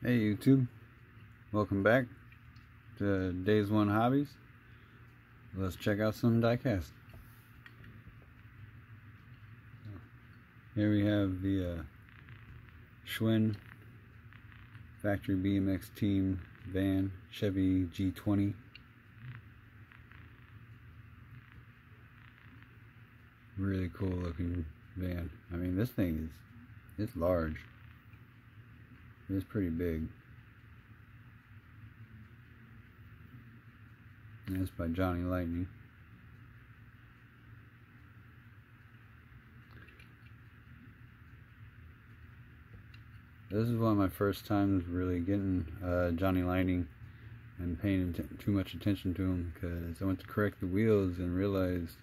Hey YouTube, welcome back to Dazed One Hobbies. Let's check out some diecast. Here we have the uh, Schwinn Factory BMX Team van Chevy G20. Really cool looking van. I mean this thing is it's large. It's pretty big. That's by Johnny Lightning. This is one of my first times really getting uh, Johnny Lightning and paying too much attention to him because I went to correct the wheels and realized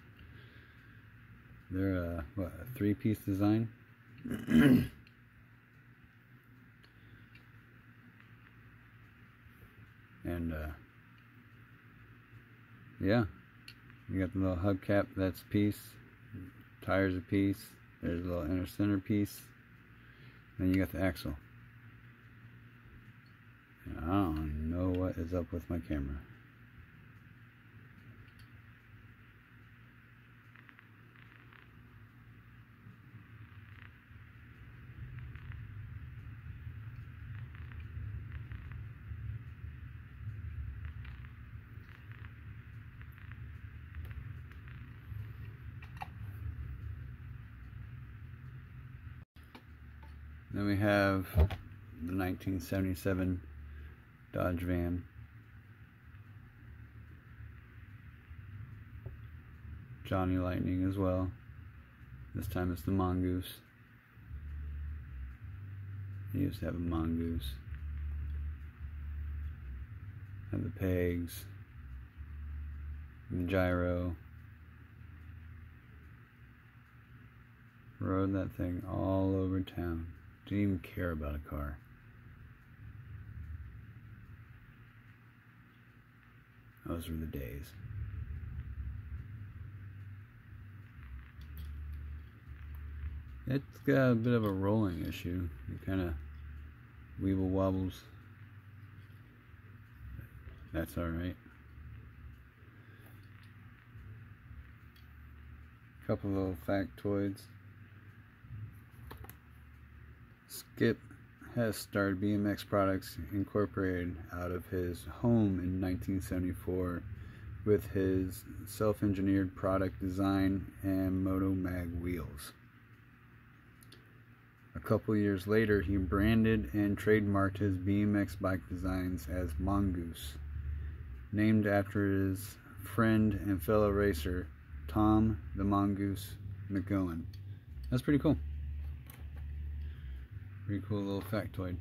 they're what, a three-piece design. and uh, yeah. You got the little hubcap that's a piece tires a piece there's a little inner center piece then you got the axle. And I don't know what is up with my camera Then we have the 1977 Dodge van. Johnny Lightning as well. This time it's the Mongoose. He used to have a Mongoose. And the pegs. The gyro. Rode that thing all over town. Didn't even care about a car. Those were the days. It's got a bit of a rolling issue. It kind of weeble wobbles. That's alright. Couple little factoids. Skip Hess started BMX Products Incorporated out of his home in 1974 with his self-engineered product design and Moto Mag wheels. A couple years later, he branded and trademarked his BMX bike designs as Mongoose, named after his friend and fellow racer, Tom the Mongoose McGowan. That's pretty cool. Pretty cool little factoid.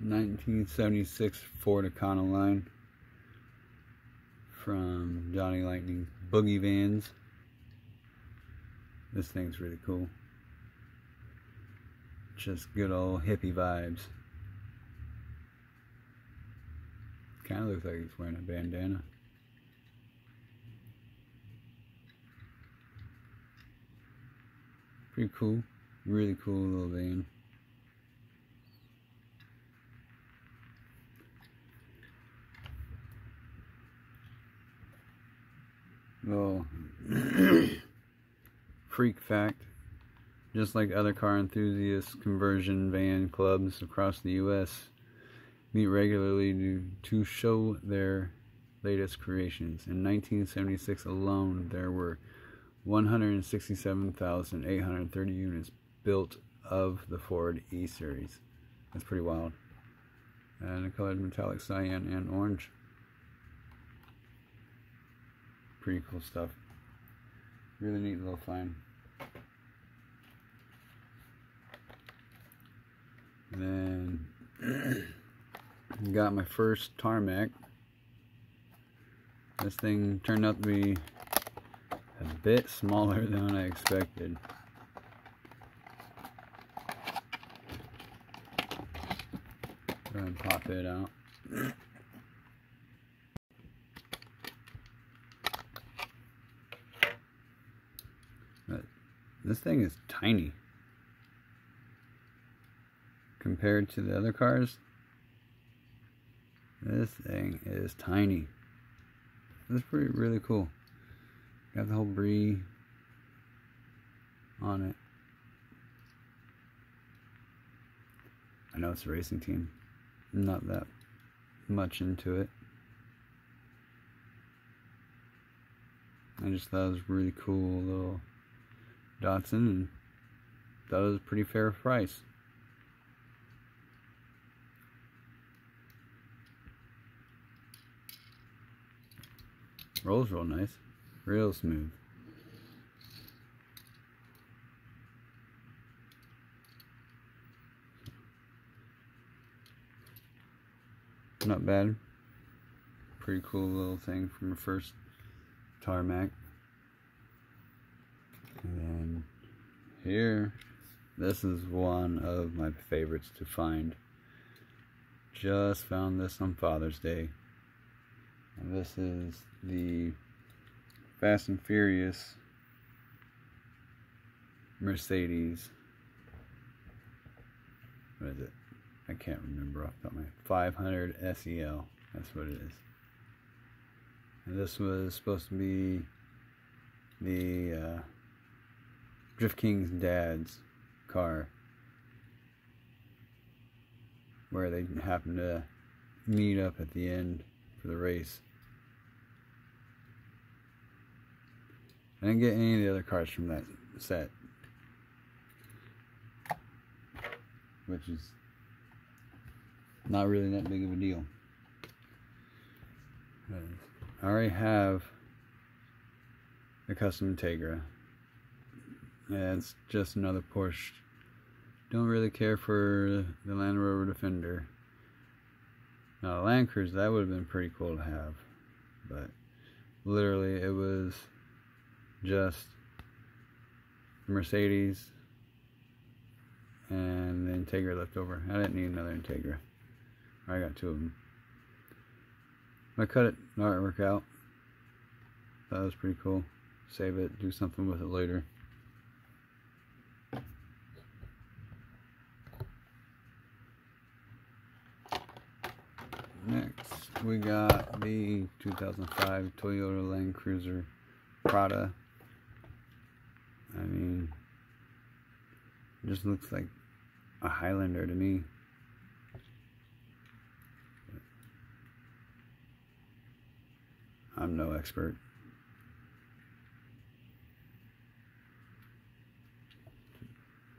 Nineteen seventy six Ford Econoline from Johnny Lightning Boogie Vans. This thing's really cool. Just good old hippie vibes. Kind of looks like he's wearing a bandana. Pretty cool. Really cool little van. Little freak fact. Just like other car enthusiasts, conversion van clubs across the U.S. meet regularly to, to show their latest creations. In 1976 alone, there were 167,830 units built of the Ford E-Series. That's pretty wild. And the colored metallic cyan and orange. Pretty cool stuff. Really neat little find. And then got my first tarmac. This thing turned out to be a bit smaller than I expected. Go and pop it out. But this thing is tiny compared to the other cars. This thing is tiny. That's pretty really cool. Got the whole brie on it. I know it's a racing team. I'm not that much into it. I just thought it was really cool little Datsun and thought it was a pretty fair price. Rolls real nice. Real smooth. Not bad. Pretty cool little thing from a first tarmac. And then here, this is one of my favorites to find. Just found this on Father's Day. And this is the Fast and Furious Mercedes. What is it? I can't remember off the top of my 500 SEL. That's what it is. And this was supposed to be the uh, Drift King's dad's car. Where they happened to meet up at the end for the race. I didn't get any of the other cars from that set. Which is not really that big of a deal. I already have a custom Integra. Yeah, it's just another Porsche. Don't really care for the Land Rover Defender. Now, Land Cruiser, that would have been pretty cool to have. But literally, it was just Mercedes and the Integra left over. I didn't need another Integra. I got two of them. I cut it, artwork out. That was pretty cool. Save it, do something with it later. Next, we got the 2005 Toyota Land Cruiser Prado. I mean, just looks like a Highlander to me. I'm no expert.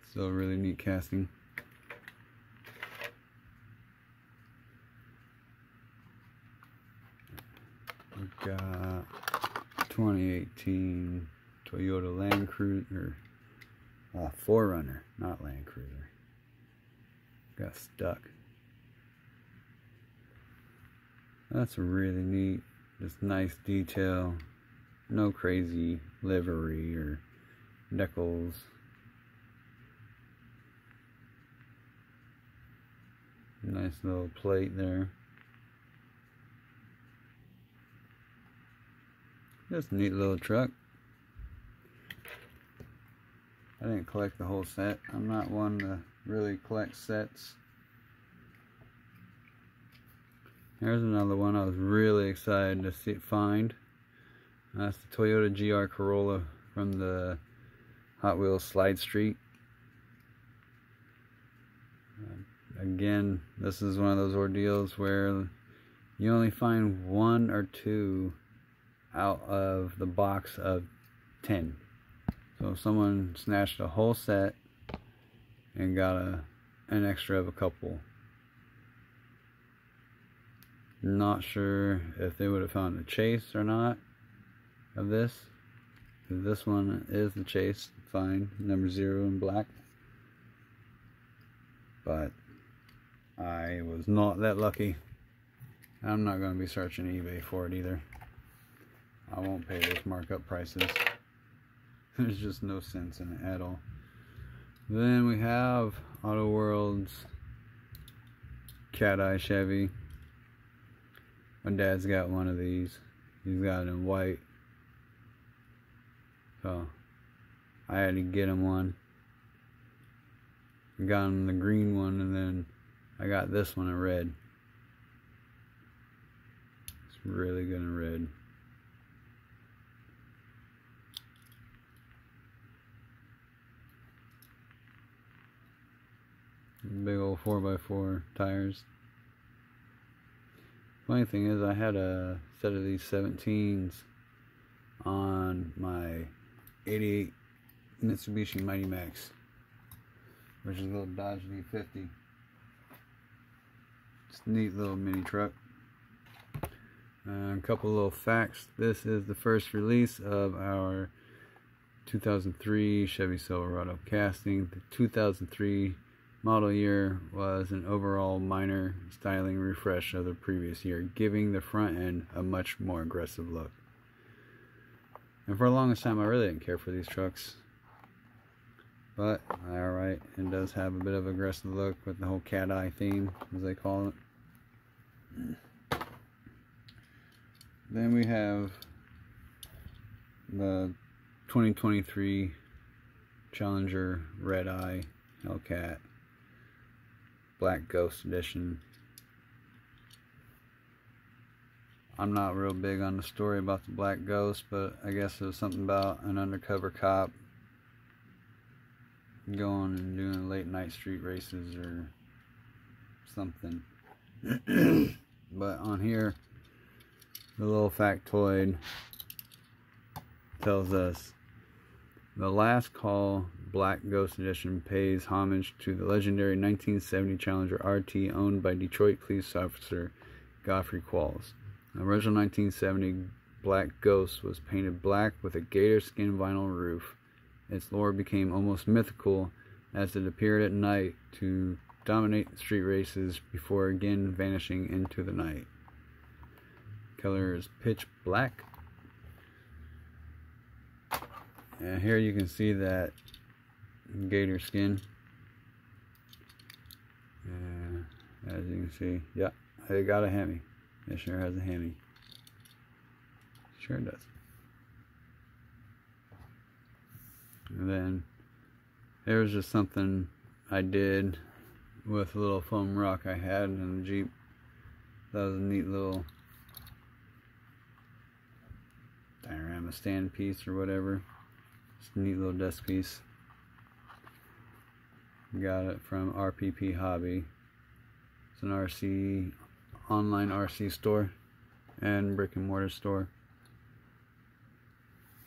Still really neat casting. We've got 2018 Toyota Land Cruiser, uh, 4Runner, not Land Cruiser. Got stuck. That's really neat. Just nice detail. No crazy livery or decals. Nice little plate there. Just a neat little truck. I didn't collect the whole set. I'm not one to really collect sets. Here's another one I was really excited to see find. That's the Toyota GR Corolla from the Hot Wheels Slide Street. Uh, again, this is one of those ordeals where you only find one or two out of the box of 10. So someone snatched a whole set and got a an extra of a couple not sure if they would have found a chase or not of this. This one is the chase, fine, number zero in black. But I was not that lucky. I'm not going to be searching eBay for it either. I won't pay those markup prices. There's just no sense in it at all. Then we have Auto World's Cat Eye Chevy. My dad's got one of these. He's got it in white. So, I had to get him one. I got him the green one and then I got this one in red. It's really good in red. Big old 4x4 tires. Funny thing is, I had a set of these 17s on my 88 Mitsubishi Mighty Max, which is a little Dodge D50. It's a neat little mini truck. A couple little facts. This is the first release of our 2003 Chevy Silverado casting. The 2003 model year was an overall minor styling refresh of the previous year, giving the front end a much more aggressive look. And for the longest time, I really didn't care for these trucks. But, alright, it does have a bit of aggressive look with the whole cat eye theme, as they call it. Then we have the 2023 Challenger Red Eye Hellcat Black Ghost Edition. I'm not real big on the story about the Black Ghost, but I guess it was something about an undercover cop going and doing late night street races or something. but on here, the little factoid tells us the last call Black Ghost Edition pays homage to the legendary 1970 Challenger RT owned by Detroit police officer Godfrey Qualls. The original 1970 Black Ghost was painted black with a gator skin vinyl roof. Its lore became almost mythical as it appeared at night to dominate street races before again vanishing into the night. Color is pitch black. And here you can see that gator skin. And as you can see, yeah, it got a Hemi. It sure has a Hemi. Sure does. And then there's just something I did with a little foam rock I had in the Jeep. That was a neat little diorama stand piece or whatever. Just a neat little desk piece. Got it from RPP Hobby. It's an RC, online RC store and brick and mortar store.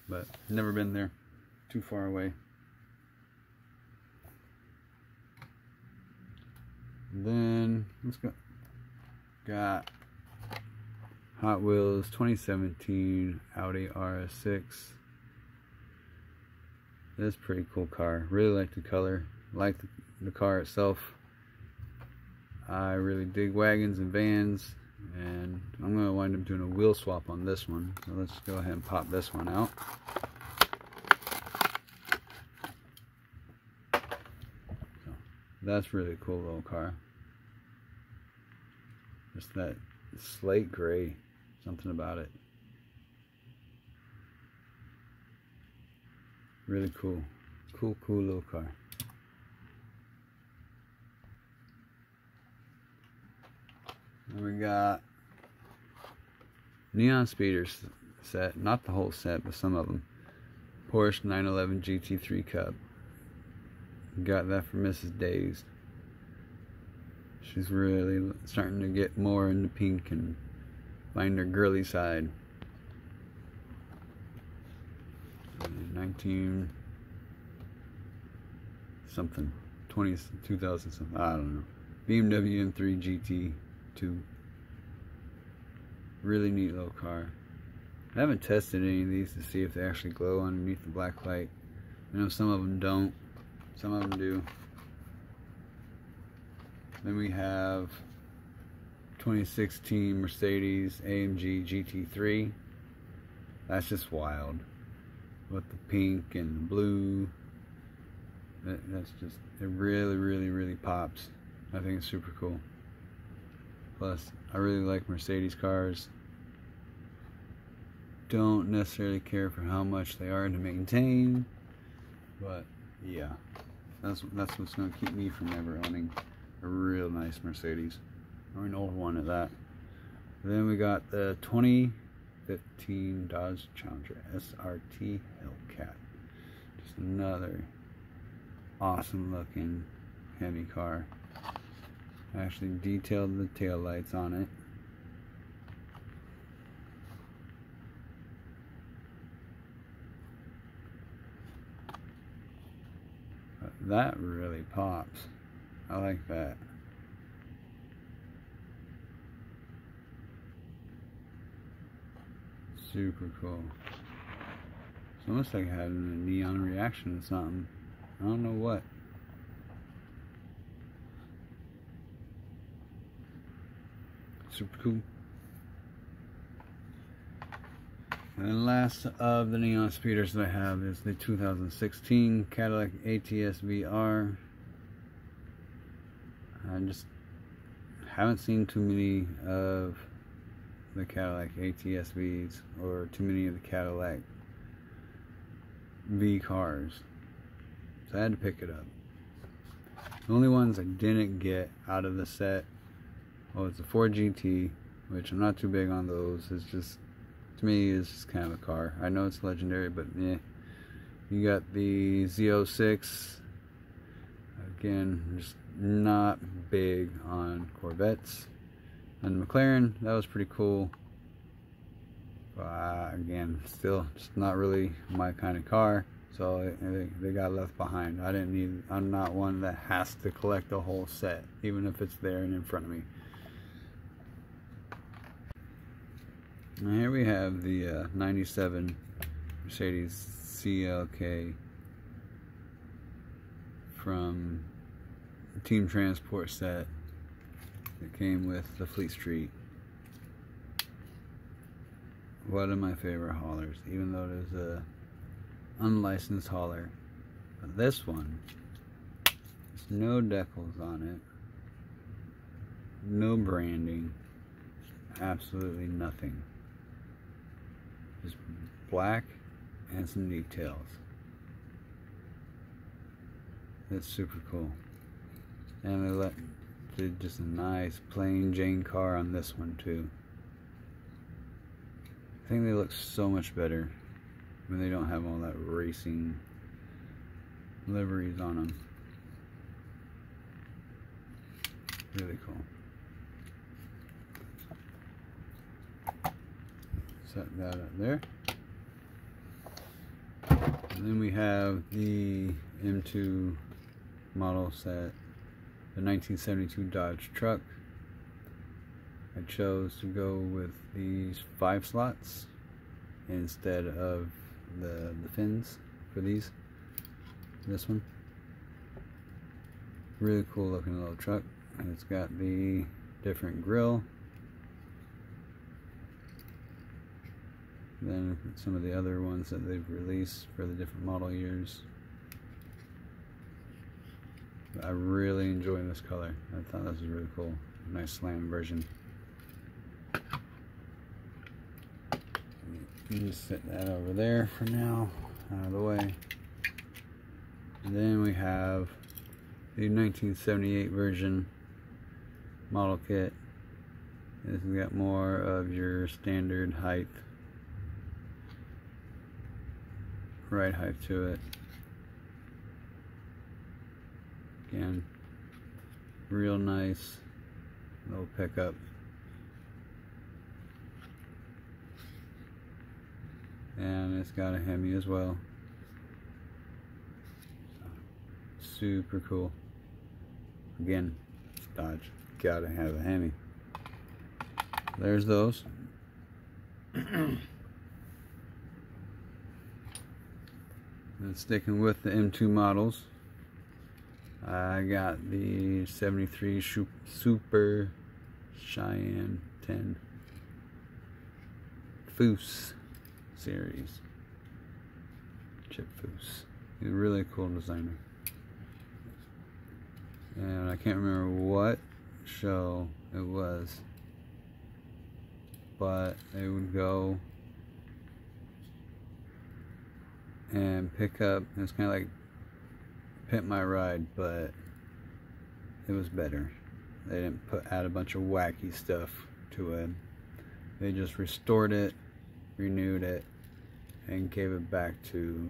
But never been there. Too far away. Then, let's go. Got Hot Wheels 2017 Audi RS6. This pretty cool car. Really like the color like the, the car itself. I really dig wagons and vans and I'm going to wind up doing a wheel swap on this one. So let's go ahead and pop this one out. So that's really cool little car. Just that slate gray, something about it. Really cool. Cool, cool little car. We got Neon Speeders set, not the whole set, but some of them. Porsche 911 GT3 Cup. Got that for Mrs. Dazed. She's really starting to get more into pink and find her girly side. 19 something 20 2000 something I don't know BMW M3 GT too. Really neat little car. I haven't tested any of these to see if they actually glow underneath the black light. I know some of them don't. Some of them do. Then we have 2016 Mercedes AMG GT3. That's just wild. With the pink and the blue. that's just, it really, really, really pops. I think it's super cool. Plus, I really like Mercedes cars. Don't necessarily care for how much they are to maintain. But yeah, that's that's what's gonna keep me from ever owning a real nice Mercedes or an old one at that. Then we got the 2015 Dodge Challenger SRT Hellcat. Just another awesome looking heavy car. Actually detailed the tail lights on it. But that really pops. I like that. Super cool. It's almost like having a neon reaction to something. I don't know what. Super cool. And last of the neon speeders that I have is the 2016 Cadillac ATS VR. I just haven't seen too many of the Cadillac ATS-Vs or too many of the Cadillac V cars. So I had to pick it up. The only ones I didn't get out of the set was a Ford GT, which I'm not too big on those. It's just, to me, it's just kind of a car. I know it's legendary, but yeah. You got the Z06. Again, just not big on Corvettes. And McLaren, that was pretty cool. Uh, again, still just not really my kind of car. So they, they got left behind. I didn't need, I'm not one that has to collect the whole set, even if it's there and in front of me. Now here we have the uh, 97 Mercedes CLK from the Team Transport set that came with the Fleet Street. One of my favorite haulers, even though it is a unlicensed hauler. But this one, there's no decals on it, no branding, absolutely nothing. Just black and some details. That's super cool. And they let did just a nice plain Jane car on this one too. I think they look so much better when they don't have all that racing liveries on them. Really cool. Set that up there. And then we have the M2 model set, the 1972 Dodge truck. I chose to go with these five slots instead of the, the fins for these. This one. Really cool looking little truck. And it's got the different grill. Then some of the other ones that they've released for the different model years. I really enjoy this color. I thought this was really cool. Nice slam version. Just set that over there for now, out of the way. And then we have the 1978 version model kit. This has got more of your standard height, ride height to it. Again, real nice little pickup. and it's got a Hemi as well. Super cool. Again, Dodge, gotta have a Hemi. There's those. and sticking with the M2 models, I got the 73 Super Cheyenne 10 Foose series. Chip Foose. He's a really cool designer. And I can't remember what show it was. But they would go and pick up, it's kind of like Pimp My Ride, but it was better. They didn't put add a bunch of wacky stuff to it. They just restored it, renewed it, and gave it back to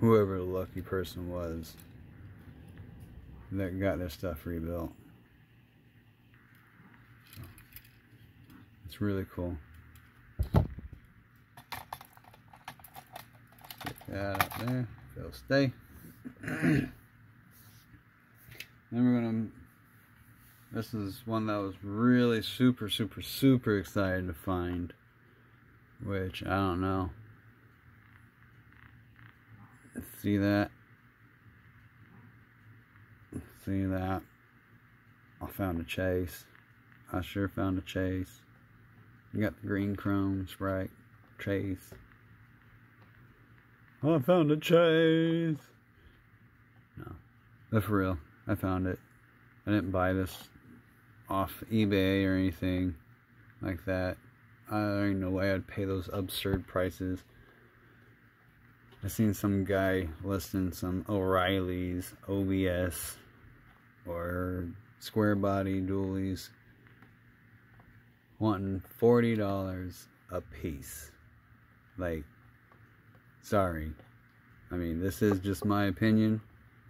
whoever the lucky person was that got their stuff rebuilt. It's really cool. Get that up there. They'll stay. then we're gonna. This is one that I was really super, super, super excited to find. Which I don't know. See that? See that? I found a chase. I sure found a chase. You got the green chrome sprite chase. Oh, I found a chase. No, but for real, I found it. I didn't buy this off eBay or anything like that. I don't even know why I'd pay those absurd prices. I seen some guy listing some O'Reilly's OBS or square body dualies wanting $40 a piece. Like, sorry. I mean, this is just my opinion.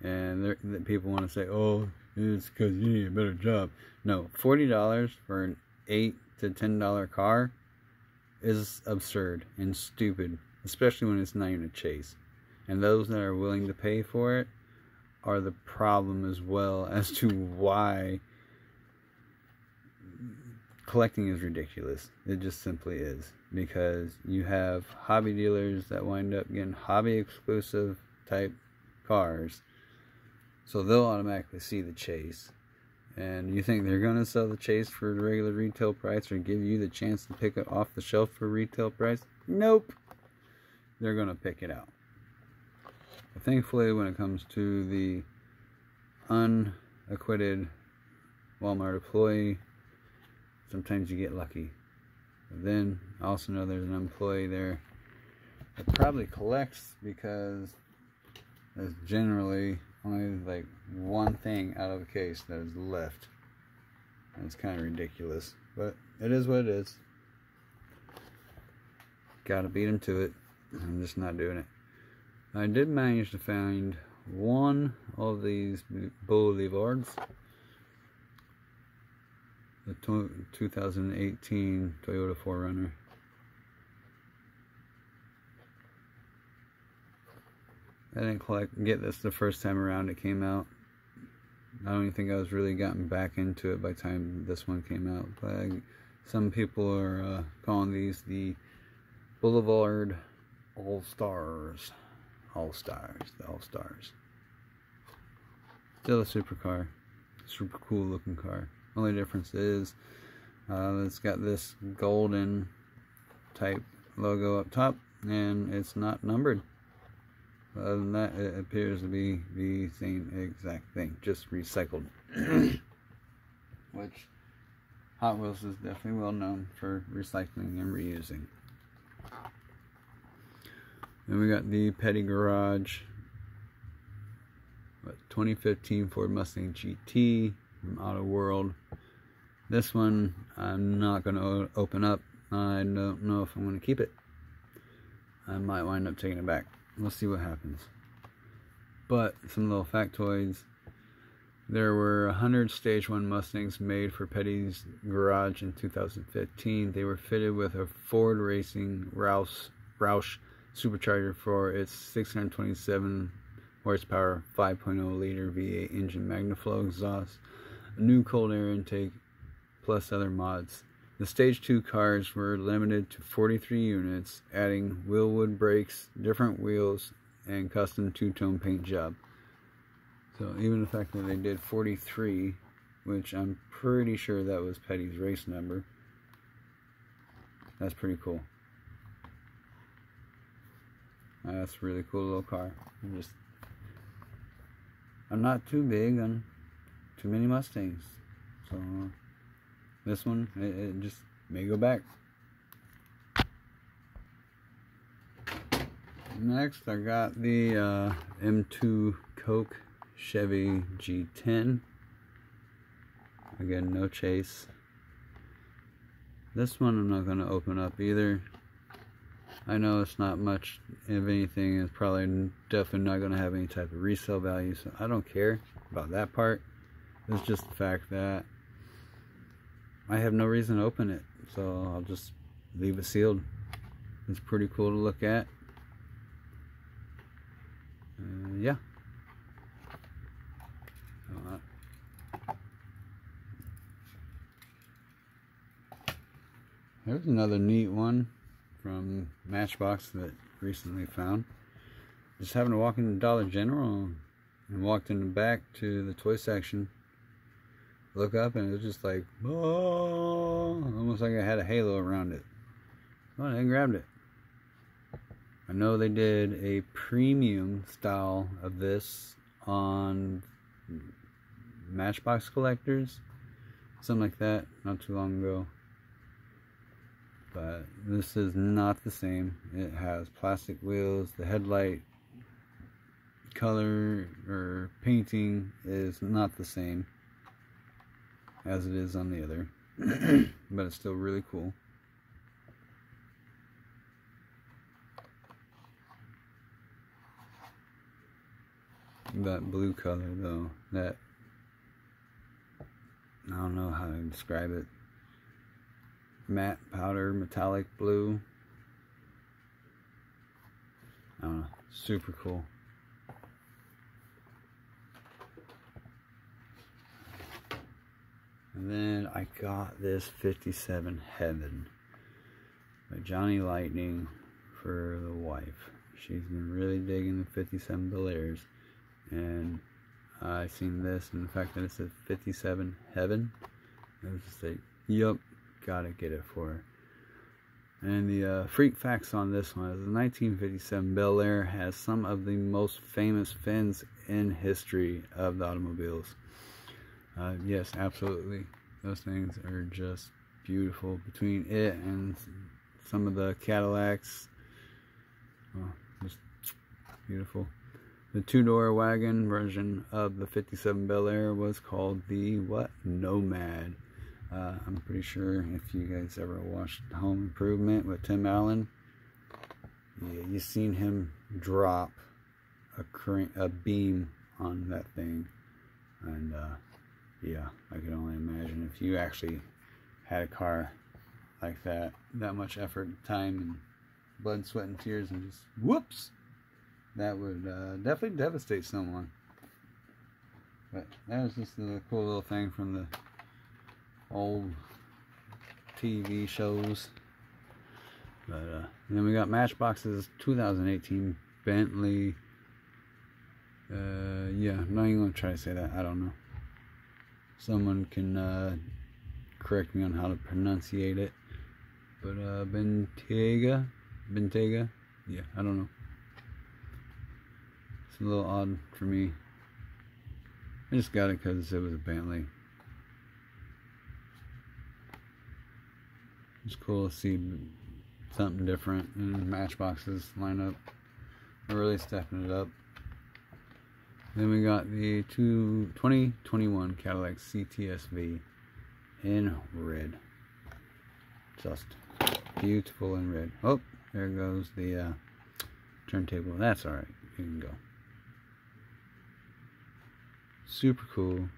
And that people want to say, oh, it's because you need a better job. No, $40 for an 8 to $10 car is absurd and stupid, especially when it's not even a chase. And those that are willing to pay for it are the problem as well as to why collecting is ridiculous. It just simply is. Because you have hobby dealers that wind up getting hobby exclusive type cars. So they'll automatically see the chase. And you think they're going to sell the chase for the regular retail price or give you the chance to pick it off the shelf for retail price? Nope. They're going to pick it out. But thankfully, when it comes to the unacquitted Walmart employee sometimes you get lucky. But then I also know there's an employee there that probably collects because there's generally only like one thing out of a case that is left. And it's kind of ridiculous, but it is what it is. Gotta beat him to it. I'm just not doing it. I did manage to find one of these boulevards the 2018 Toyota 4Runner. I didn't collect, get this the first time around it came out. I don't even think I was really gotten back into it by the time this one came out. But I, some people are uh, calling these the Boulevard All Stars. All Stars. The All Stars. Still a supercar. Super cool looking car. Only difference is uh, it's got this golden type logo up top and it's not numbered. Other than that, it appears to be the same exact thing, just recycled. Which Hot Wheels is definitely well known for recycling and reusing. Then we got the Petty Garage what, 2015 Ford Mustang GT from Auto World. This one I'm not going to open up. I don't know if I'm going to keep it. I might wind up taking it back. We'll see what happens. But some little factoids. There were 100 Stage 1 Mustangs made for Petty's Garage in 2015. They were fitted with a Ford Racing Roush, Roush supercharger for its 627 horsepower 5.0 liter V8 engine Magnaflow exhaust new cold air intake, plus other mods. The Stage 2 cars were limited to 43 units, adding Wilwood brakes, different wheels, and custom two-tone paint job. So even the fact that they did 43, which I'm pretty sure that was Petty's race number, that's pretty cool. That's a really cool little car. I'm just, I'm not too big on too many Mustangs. So this one, it, it just may go back. next I got the uh, M2 Coke Chevy G10. Again, no chase. This one I'm not going to open up either. I know it's not much, of anything, it's probably definitely not going to have any type of resale value, so I don't care about that part. It's just the fact that I have no reason to open it, so I'll just leave it sealed. It's pretty cool to look at. Uh, yeah. There's another neat one from Matchbox that recently found. Just having to walk into Dollar General and walked in the back to the toy section. Look up and it was just like, oh, almost like I had a halo around it. Oh, I grabbed it. I know they did a premium style of this on Matchbox collectors, something like that, not too long ago. But this is not the same. It has plastic wheels. The headlight color or painting is not the same as it is on the other, but it's still really cool. that blue color though that I don't know how to describe it. Matte powder metallic blue. I don't know super cool and then I got this 57 Heaven by Johnny Lightning for the wife. She's been really digging the 57 Bel Airs and I seen this and the fact that it said 57 Heaven I was just like yup gotta get it for her. And the uh, freak facts on this one is the 1957 Bel Air has some of the most famous fins in history of the automobiles uh, yes absolutely those things are just beautiful between it and some of the Cadillacs oh, just beautiful the two-door wagon version of the 57 Bel Air was called the what? Nomad. Uh, I'm pretty sure if you guys ever watched Home Improvement with Tim Allen, yeah, you seen him drop a a beam on that thing, and uh, yeah, I can only imagine if you actually had a car like that, that much effort, time, and blood, sweat, and tears, and just whoops that would uh, definitely devastate someone. But that was just a cool little thing from the old TV shows. But uh, then we got Matchbox's 2018 Bentley. Uh, yeah, I'm not even gonna try to say that. I don't know. Someone can uh, correct me on how to pronunciate it. But uh, Bentayga, Bentayga, yeah, I don't know. It's a little odd for me. I just got it because it was a Bentley. It's cool to see something different in Matchbox's lineup. They're really stepping it up. Then we got the two, 2021 Cadillac CTSV in red. Just beautiful in red. Oh, there goes the uh, turntable. That's alright. You can go. Super cool.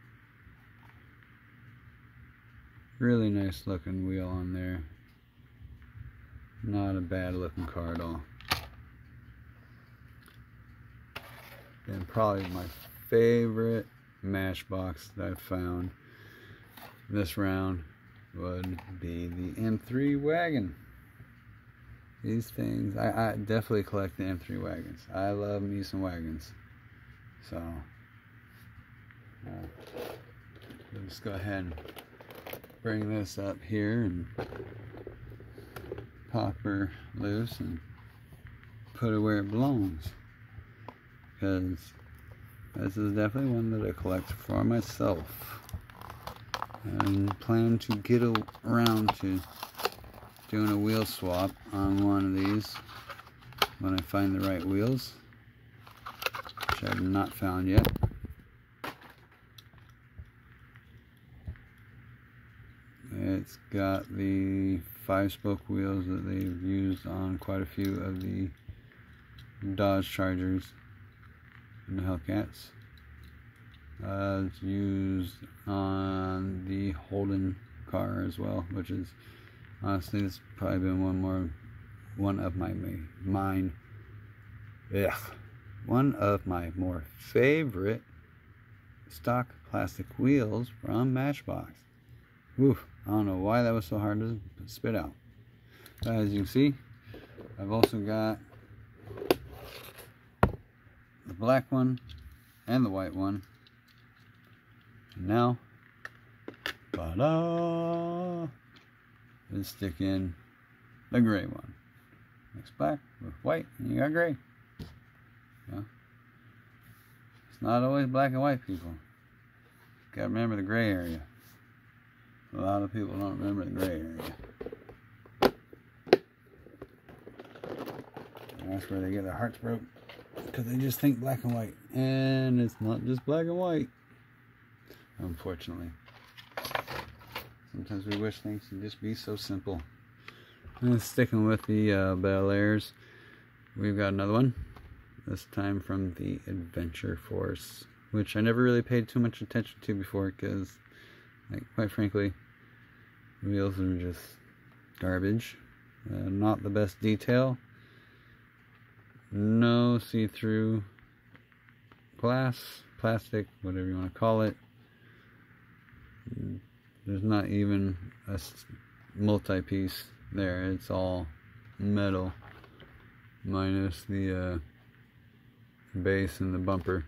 Really nice looking wheel on there. Not a bad looking car at all. And probably my favorite Matchbox that I've found this round would be the M3 wagon. These things, I, I definitely collect the M3 wagons. I love me some wagons. So, uh, let's go ahead and bring this up here and pop her loose and put her where it belongs because this is definitely one that I collect for myself and plan to get around to doing a wheel swap on one of these when I find the right wheels, which I have not found yet. It's got the five spoke wheels that they've used on quite a few of the Dodge Chargers and the Hellcats. Uh, it's used on the Holden car as well, which is honestly it's probably been one more one of my mine ugh, one of my more favorite stock plastic wheels from Matchbox. Oof, I don't know why that was so hard to spit out. But as you can see, I've also got black one and the white one. And now, ta-da! Stick in the gray one. Mix black with white, and you got gray. Yeah. It's not always black and white, people. Gotta remember the gray area. A lot of people don't remember the gray area. And that's where they get their hearts broke. Because they just think black and white. And it's not just black and white. Unfortunately. Sometimes we wish things could just be so simple. And sticking with the uh, Bel Airs, we've got another one. This time from the Adventure Force, which I never really paid too much attention to before because, like, quite frankly, wheels are just garbage. Uh, not the best detail. No see-through glass, plastic, whatever you want to call it. There's not even a multi-piece there. It's all metal minus the uh, base and the bumper.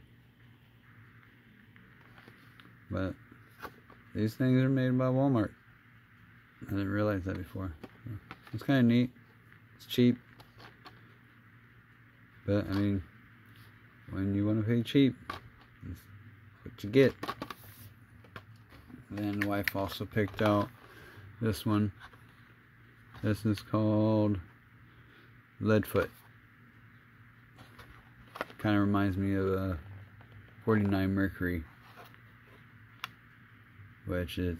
But these things are made by Walmart. I didn't realize that before. It's kind of neat. It's cheap. But, I mean, when you want to pay cheap, what you get. Then wife also picked out this one. This is called Leadfoot. Kind of reminds me of a 49 Mercury, which is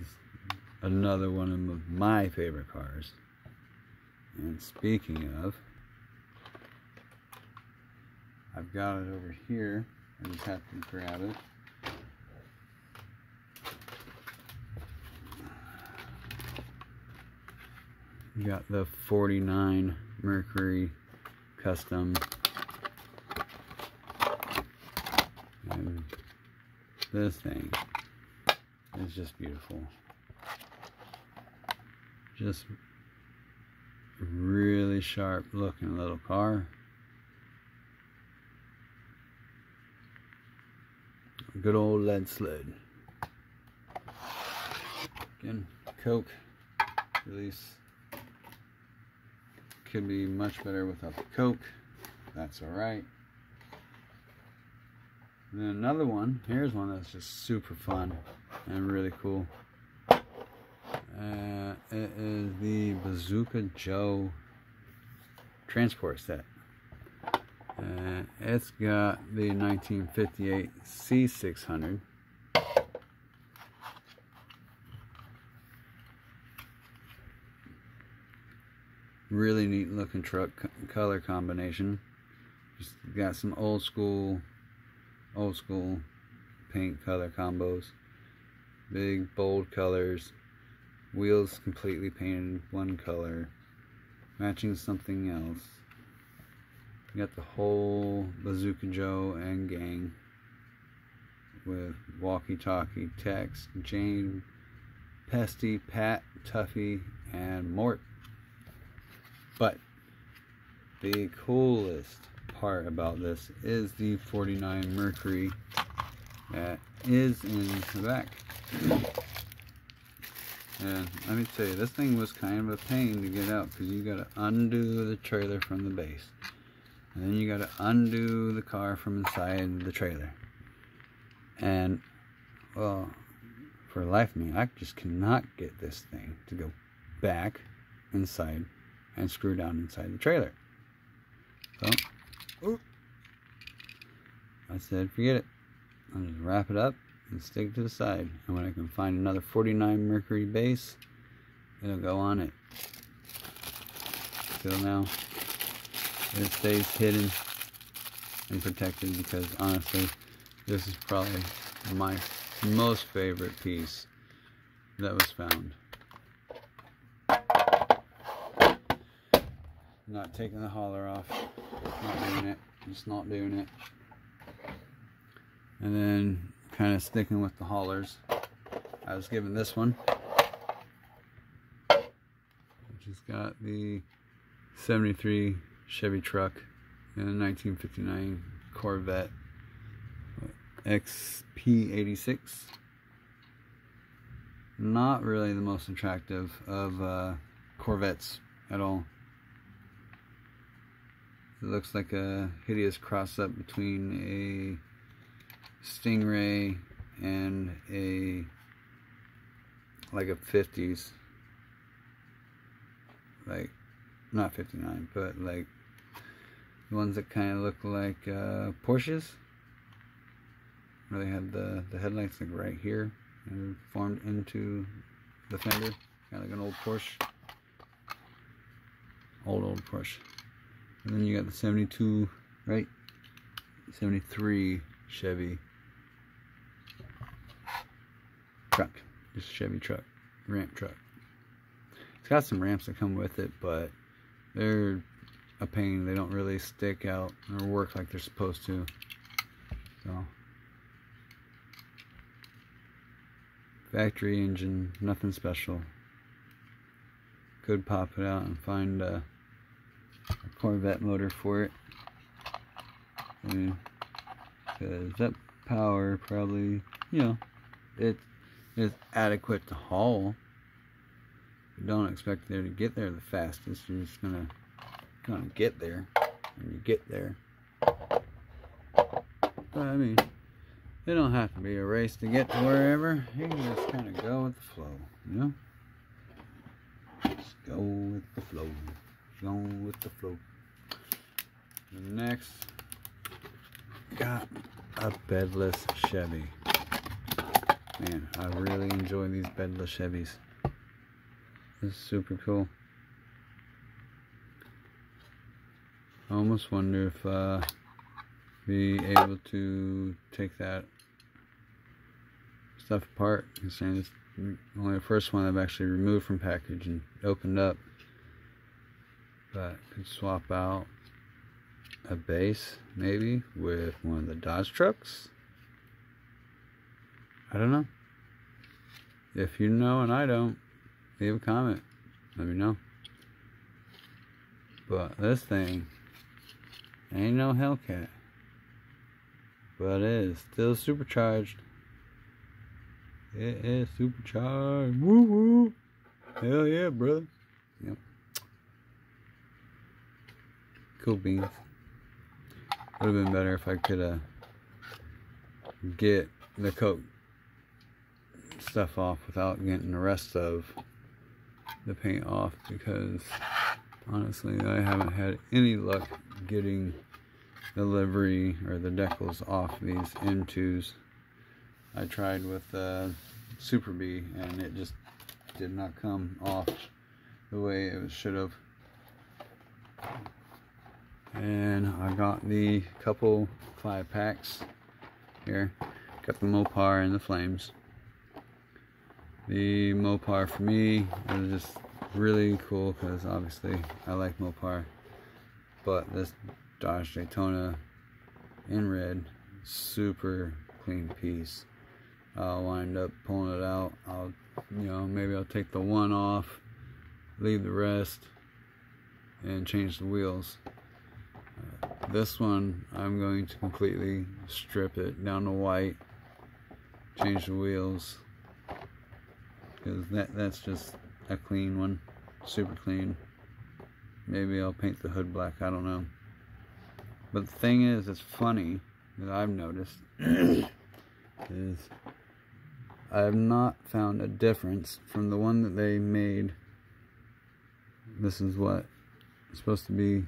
another one of my favorite cars. And speaking of, I've got it over here. I just have to grab it. got the 49 Mercury Custom. And this thing is just beautiful. Just really sharp looking little car. Good old lead sled. Again, Coke release could be much better without the Coke. That's alright. And Then another one, here's one that's just super fun and really cool. Uh, it is the Bazooka Joe transport set. Uh, it's got the 1958 C600 really neat looking truck color combination. Just got some old school old school paint color combos. Big bold colors. Wheels completely painted one color. Matching something else got the whole bazooka joe and gang with walkie-talkie text jane pesty pat tuffy and mort but the coolest part about this is the 49 Mercury that is in the back. And let me tell you, this thing was kind of a pain to get out because you got to undo the trailer from the base. And then you got to undo the car from inside the trailer. And, well, for life me, I just cannot get this thing to go back inside and screw down inside the trailer. So, I said, forget it. I'll just wrap it up and stick it to the side. And when I can find another 49 mercury base, it'll go on it. Till now, it stays hidden and protected because honestly, this is probably my most favorite piece that was found. Not taking the hauler off, not doing it, just not doing it. And then kind of sticking with the haulers. I was given this one, which has got the 73 Chevy truck and a 1959 Corvette XP86. Not really the most attractive of uh, Corvettes at all. It looks like a hideous cross up between a Stingray and a like a 50s like not 59 but like the ones that kind of look like uh, Porsches. Where they had the, the headlights like right here and formed into the fender. Kind of like an old Porsche. Old old Porsche. And then you got the 72 right? 73 Chevy truck. Just Chevy truck. Ramp truck. It's got some ramps that come with it but they're a pain. They don't really stick out or work like they're supposed to. So, factory engine, nothing special. Could pop it out and find a, a Corvette motor for it. Because that power probably, you know, it is adequate to haul. You don't expect there to get there the fastest. You're just gonna gonna get there when you get there. But I mean, it don't have to be a race to get to wherever. You can just kind of go with the flow, you know? Just go with the flow. Go with the flow. And next, got a bedless Chevy. Man, I really enjoy these bedless Chevys. This is super cool. I almost wonder if uh, be able to take that stuff apart. Considering it's only the first one I've actually removed from package and opened up. But could swap out a base maybe with one of the Dodge trucks. I don't know. If you know and I don't, leave a comment. Let me know. But this thing Ain't no Hellcat. But it is still supercharged. It is supercharged. Woo woo. Hell yeah, brother. Yep. Cool beans. Would have been better if I could uh, get the coat stuff off without getting the rest of the paint off because honestly I haven't had any luck getting the livery or the decals off these M2s. I tried with uh, Super Bee and it just did not come off the way it should have. And I got the couple five packs here. Got the Mopar and the Flames. The Mopar for me is just really cool because obviously I like Mopar but this Dodge Daytona in red super clean piece. I'll wind up pulling it out. I'll you know maybe I'll take the one off leave the rest and change the wheels. Uh, this one I'm going to completely strip it down to white change the wheels because that that's just a clean one super clean maybe I'll paint the hood black I don't know but the thing is it's funny that I've noticed is I have not found a difference from the one that they made this is what it's supposed to be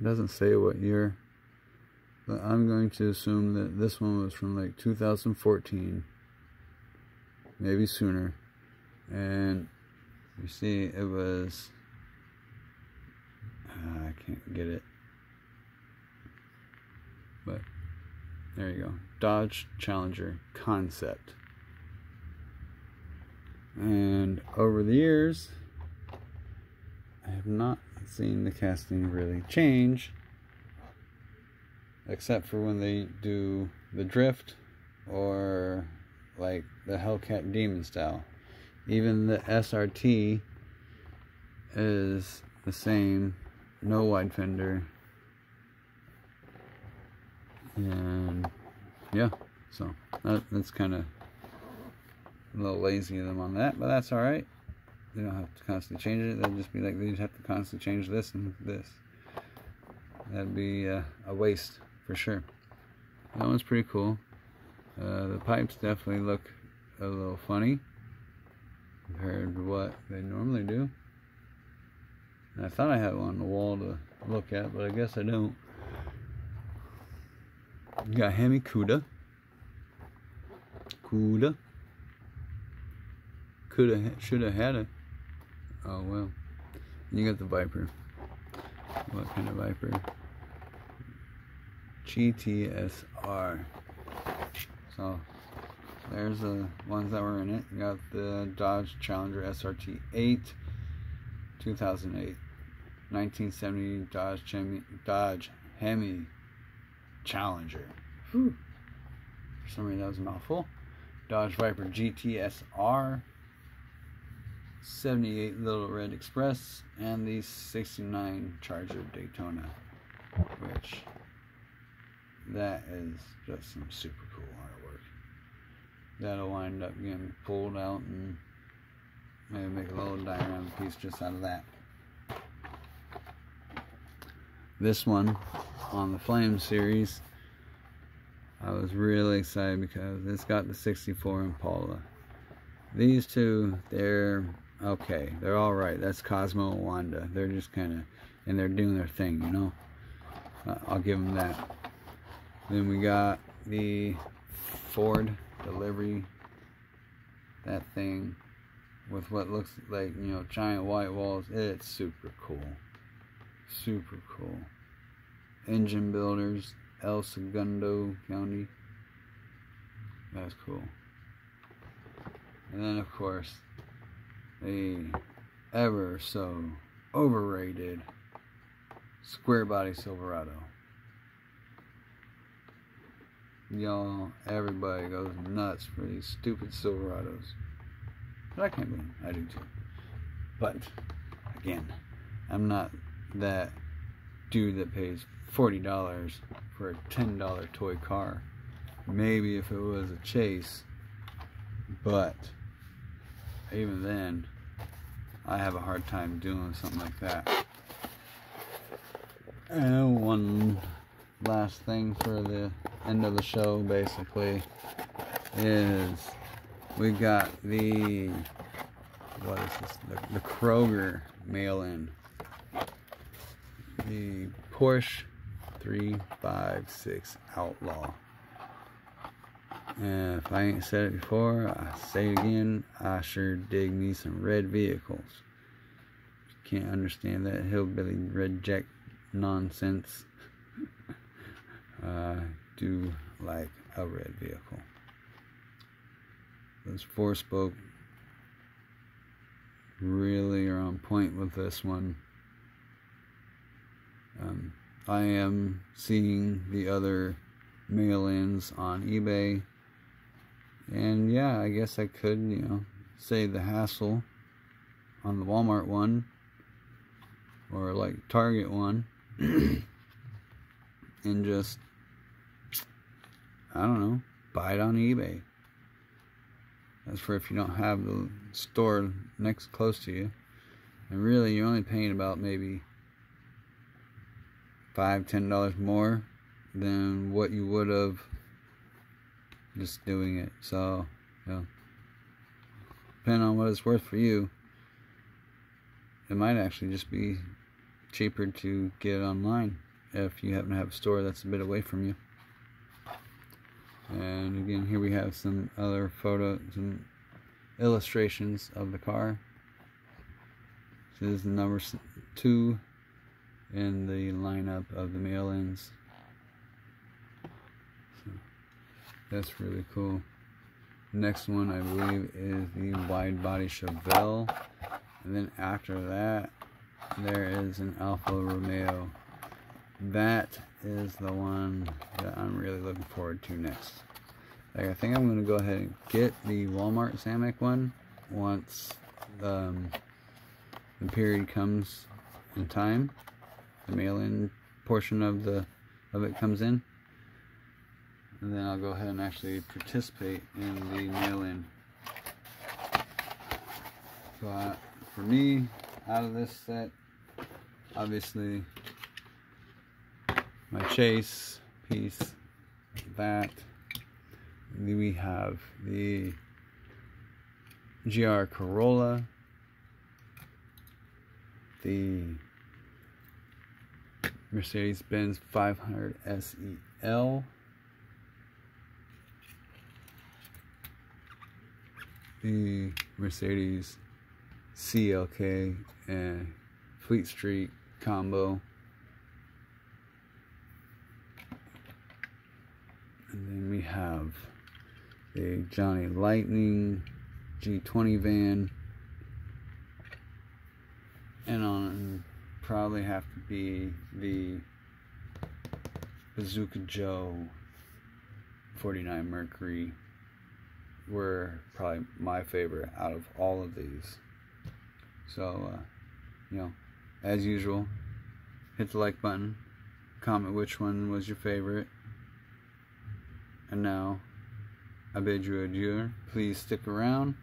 It doesn't say what year. But I'm going to assume that this one was from like 2014. Maybe sooner. And you see it was... Uh, I can't get it. But there you go. Dodge Challenger concept. And over the years, I have not seen the casting really change, except for when they do the drift or like the Hellcat Demon style. Even the SRT is the same, no wide fender. And yeah, so that, that's kind of a little lazy of them on that, but that's alright. They don't have to constantly change it. They'll just be like, they just have to constantly change this and this. That'd be uh, a waste for sure. That one's pretty cool. Uh, the pipes definitely look a little funny compared to what they normally do. I thought I had one on the wall to look at, but I guess I don't. You got Hemi Cuda. Cuda. Coulda, shoulda, had it. Oh well. You got the Viper. What kind of Viper? GTSR. So there's the ones that were in it. You got the Dodge Challenger SRT 8, 2008, 1970 Dodge Hemi, Dodge Hemi Challenger. Whew. For some reason that was a mouthful. Dodge Viper GTSR 78 Little Red Express, and the 69 Charger Daytona, which that is just some super cool. That'll wind up getting pulled out and maybe make a little diorama piece just out of that. This one on the Flame series, I was really excited because it's got the 64 Impala. These two, they're okay, they're all right. That's Cosmo and Wanda. They're just kind of, and they're doing their thing, you know. Uh, I'll give them that. Then we got the Ford delivery. That thing with what looks like, you know, giant white walls. It's super cool. Super cool. Engine builders, El Segundo County. That's cool. And then, of course, the ever so overrated square body Silverado. Y'all, everybody goes nuts for these stupid Silverados. But I can't blame I do too. But, again, I'm not that dude that pays $40 for a $10 toy car. Maybe if it was a chase, but even then, I have a hard time doing something like that. And one last thing for the end of the show, basically, is we got the what is this? The, the Kroger mail-in. The Porsche 356 Outlaw. And if I ain't said it before, I say it again, I sure dig me some red vehicles. Can't understand that hillbilly red jack nonsense. I uh, do like a red vehicle. Those four spoke really are on point with this one. Um, I am seeing the other mail-ins on eBay and yeah, I guess I could, you know, save the hassle on the Walmart one or like Target one and just, I don't know, buy it on eBay. That's for if you don't have the store next close to you. And really, you're only paying about maybe five, ten dollars more than what you would have just doing it. So, know, depending on what it's worth for you, it might actually just be cheaper to get it online if you happen to have a store that's a bit away from you. And again, here we have some other photos, some illustrations of the car. This is number two in the lineup of the mail-ins. So that's really cool. Next one, I believe, is the wide body Chevelle. And then after that, there is an Alfa Romeo. That is the one that I'm really looking forward to next. Like, I think I'm going to go ahead and get the Walmart Zamac one once um, the period comes in time. The mail-in portion of the of it comes in. And then I'll go ahead and actually participate in the mail-in. So for me, out of this set, obviously my chase piece, that. Then we have the GR Corolla, the Mercedes-Benz 500 SEL, the Mercedes CLK and Fleet Street combo. And then we have a Johnny Lightning G20 van. And on probably have to be the Bazooka Joe 49 Mercury were probably my favorite out of all of these. So, uh, you know, as usual, hit the like button, comment which one was your favorite. And now, I bid you adieu. Please stick around.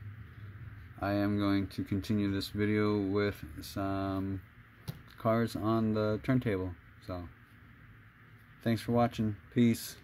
I am going to continue this video with some cars on the turntable. So, thanks for watching. Peace.